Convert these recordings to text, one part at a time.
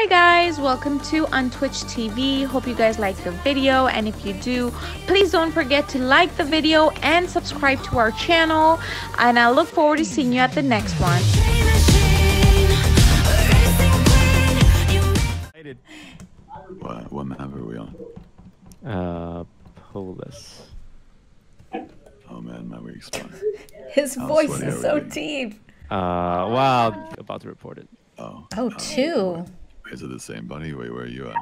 Hi guys, welcome to on Twitch TV. Hope you guys like the video and if you do, please don't forget to like the video and subscribe to our channel and I look forward to seeing you at the next one. What, what map are we on? Uh, Polus. Oh man, my weak spot. His How voice is so we? deep. Uh, wow, about to report it. Oh. Oh, two. Is it the same buddy? Wait, where are you at?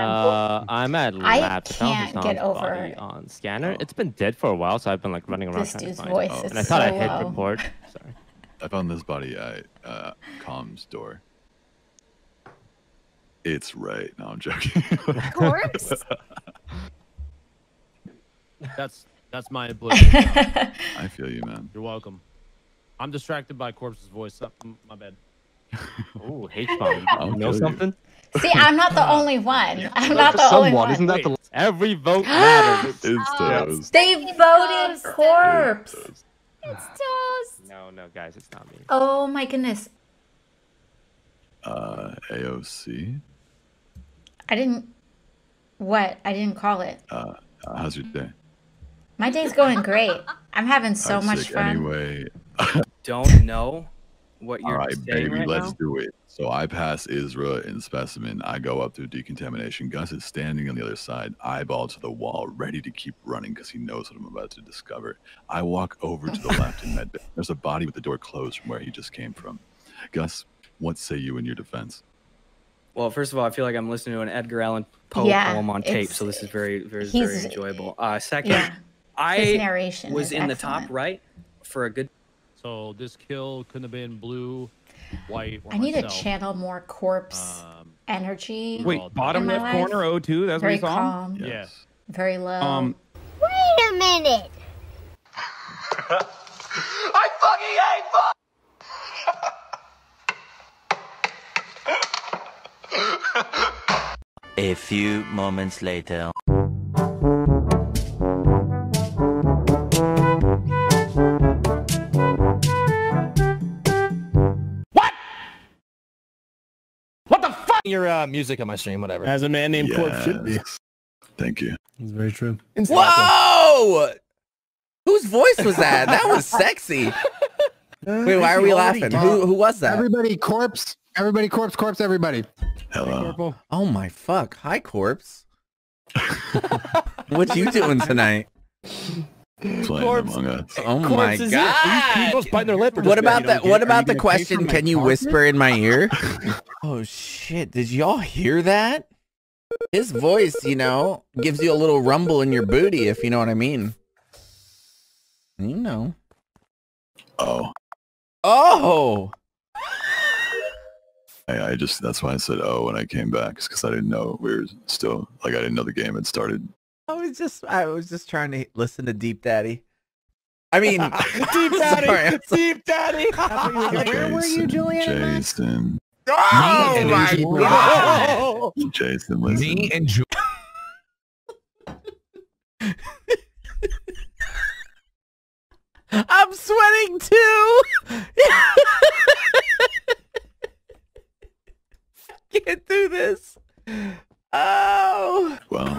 Uh, I'm at I lab. can't get over on scanner. It's been dead for a while, so I've been like running around This trying dude's to find voice it. is And I thought I so hit low. report. Sorry. I found this body at uh, Comms door. It's right. No, I'm joking. Corpse? That's that's my ability. I feel you, man. You're welcome. I'm distracted by Corpse's voice. M- my bad. Ooh, H bomb. I'll You know kill something? See, I'm not the only one. I'm not the only one. isn't that the Every vote matters. It's toast. They voted corpse. It's toast. no, no, guys, it's not me. Oh my goodness. Uh, AOC. I didn't. What? I didn't call it. Uh, uh, how's your day? My day's going great. I'm having so I'm much sick fun. Anyway, don't know what you're right, saying baby, right let's now. do it. So I pass Isra in specimen. I go up through decontamination. Gus is standing on the other side, eyeball to the wall, ready to keep running because he knows what I'm about to discover. I walk over to the left in med. bay. There's a body with the door closed from where he just came from. Gus, what say you in your defense? Well, first of all, I feel like I'm listening to an Edgar Allan Poe Yeah, poem on tape, so this is very, very, very enjoyable. Uh, second, Yeah. I was is in the top right for a good. So this kill couldn't have been blue, white. Or I need to channel more corpse Um, energy. Wait, Wait, bottom left life, corner, O2. That's very what you saw. calm, Yeah. Yes. very low. Um, Wait a minute. I fucking hate fuck. A few moments later. Your uh, music on my stream, whatever. as a man named Corpse should be. Thank you. It's very true. Whoa! Whose voice was that? That was sexy. Wait, why are we laughing? Who who was that? Everybody, corpse. Everybody, corpse, corpse. Everybody. Hello. Oh my fuck! Hi, corpse. what you doing tonight? Playing Among Us. Oh my god! People's biting their lip. Or What about that? What get- about the gonna pay for question? Can you carpet? whisper in my ear? oh shit! Did y'all hear that? His voice, you know, gives you a little rumble in your booty, if you know what I mean. You know. Oh, Oh. I, I just that's why I said oh when I came back because I didn't know we were still like I didn't know the game had started. I was just I was just trying to listen to Deep Daddy. I mean, Deep Daddy. Sorry, Deep Daddy. Where were you, Julian? Jason, Oh and my Julian. god! Jason, listen. Me and Ju- I'm sweating too. Can't do this.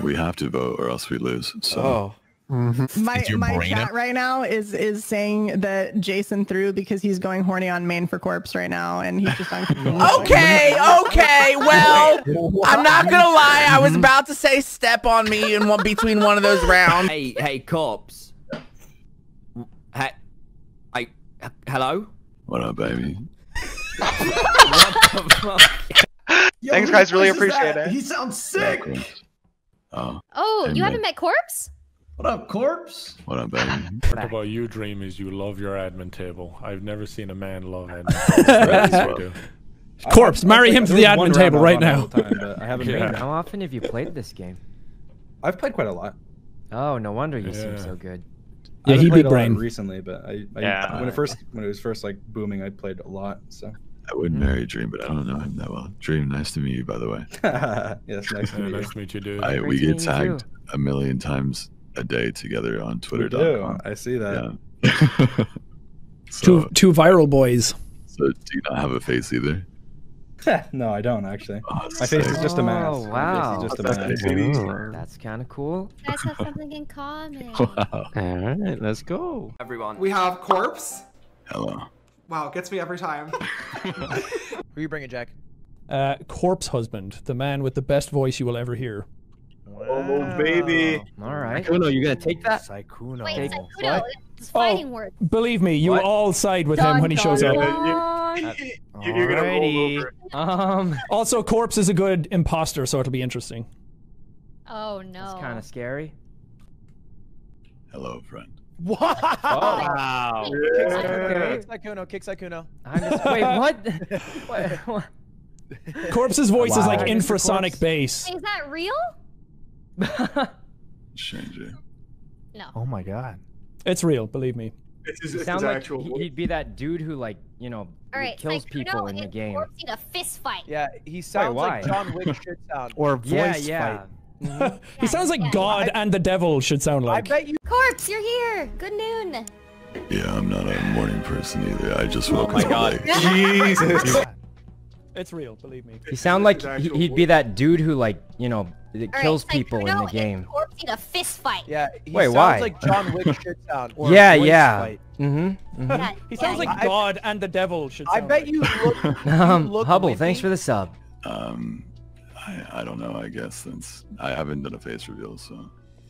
Well, we have to vote or else we lose. So Oh. Mm-hmm. My Is your my chat up? right now is is saying that Jason threw because he's going horny on main for corpse right now, and he's just uncontrollable. Okay, okay. Well, I'm not gonna lie. I was mm-hmm. about to say step on me in one between one of those rounds. Hey, hey, cops. Hey, hey, hello. what up, baby? What the fuck? Thanks, guys. Really appreciate it. He sounds sick. Welcome. Oh, Hey, you haven't met Corpse? What up, corpse? what up, baby? What about you, Dream? Is you love your admin table? I've never seen a man love admin tables. You do. Corpse, marry him to the admin table right now. I haven't Yeah. How often have you played this game? I've played quite a lot. Oh, no wonder you seem so good. Yeah, he haven't played big a lot brain. recently, but I, I Yeah. when it first when it was first like booming, I played a lot. So I wouldn't marry mm. Dream, but I don't know him that well. Dream, nice to meet you, by the way. yes, nice to meet you. nice to meet you, dude. I, we get tagged a million times a day together on We Twitter.com. do. I see that. Yeah. Two so, two viral boys. so do you not have a face either? no, I don't actually. Oh, My face is just a mask. Oh, wow. is just a mask. Ooh, That's kind of cool. You guys have something in common. Wow. All right, let's go. Everyone. We have Corpse. Hello. Wow, gets me every time. Who are you bringing, Jack? Uh, corpse husband, the man with the best voice you will ever hear. Oh, baby. All right. Sykkuno, you're gonna take that? Sykkuno. Wait, Take- Sykkuno, it's fighting words. Believe me, you will all side with him when he shows up. Alrighty. Um, Also, corpse is a good imposter, so it'll be interesting. Oh no. it's kind of scary. Hello, friend. Wow. Wow. Kick Okay. Sykkuno, kick Sykkuno. I'm just, wait, what? what? what? Corpse's voice is like Mr. infrasonic bass. Is that real? Change it. No. Oh my god. It's real, believe me. He sounds like he- he'd be that dude who like, you know, All right, kills Sykkuno people in the and game. Corpse need a fist fight. Yeah, he sounds why? like John Wick should sound. Or voice yeah, yeah. He sounds like God and the devil should sound like. I like. bet you. Corpse, you're here. Good noon. Yeah, I'm not a morning person either. I just woke up. my up God. late. Jesus. It's real, believe me. He sound like he- he'd be that dude who like, you know, that All kills right, people in the game. And Corpse need a fist fight. Yeah, he Wait, sounds why? like John Wick should sound. Or a Yeah, voice yeah. Mm-hmm. mm-hmm. Yeah, He sounds yeah, like I- God and the devil should I bet like. you look. Um, look Hubble, wimpy. thanks for the sub. Um, I, I don't know. I guess since I haven't done a face reveal, so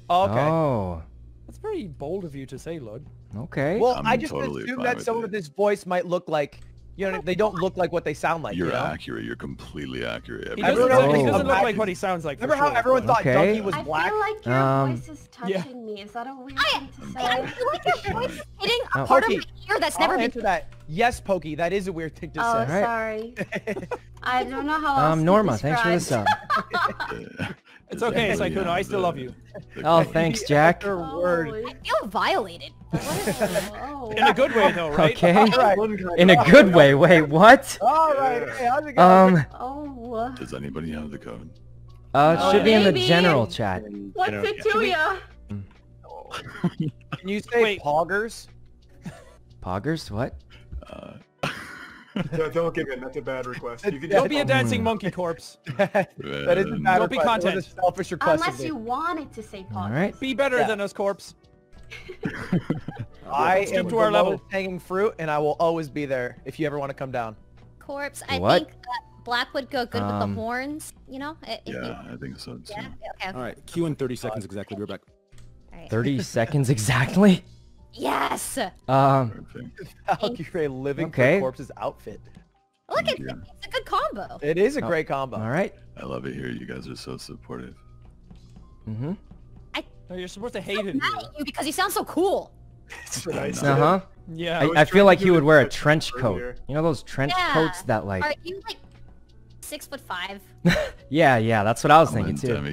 Oh, okay. Oh, That's very bold of you to say, Lud. okay. Well, I'm I just totally assume that with someone it. with this voice might look like, you know, they don't look like what they sound like. you're you know? accurate. You're completely accurate. He doesn't, Everyone look, he doesn't look like what he sounds like. for Remember how everyone thought Okay. Donkey was black? I feel like your Um, voice is yeah. touching me. Is that a weird I, thing to say? I say? feel like your voice is hitting a Oh. part of my ear that's I'll never been. answer that. Yes, Poki, that is a weird thing to Oh, say. Alright. sorry. I don't know how else Um, to Norma, thanks for the describe. sub. It's okay, Everybody Sykkuno. I still love you. Oh, thanks, Jack. After Oh, word. I feel violated. oh. In a good way, though, right? Okay. All right. In a good way. Wait, what? All right. Hey, how's it going? Um, Oh. Does anybody have the code? uh, it should be in the general chat. What's it to ya? Can you say Wait. poggers? Poggers? What? Don't, don't give in. That's a bad request. You can Don't be a dancing monkey corpse. that is a bad Don't be request. It content. a selfish request. Unless me. you wanted to say All pause. right. Be better Yeah. than us, corpse. I Stoop am to the our level. lowest hanging fruit, and I will always be there if you ever want to come down. Corpse, I What? think uh, Black would go good with Um, the horns. You know? i- if you- yeah, I think so too. yeah. Okay. All right. Q in 30 seconds exactly. We're back. All right. 30 seconds exactly? Yes. Um, Perfect. Valkyrae living Okay. for Corpse's outfit. Look, it's, you. it's a good combo. It is a Oh, great combo. all right. I love it here. You guys are so supportive. Mm-hmm. No, you're supposed to hate it. Mad at you because you sound so cool. That's what I said. Uh-huh. Yeah. I I, I feel like he would wear a trench coat. earlier. You know those trench Yeah. coats that like... Are you like six foot five? Yeah, yeah, that's what I was I'm thinking too. Demi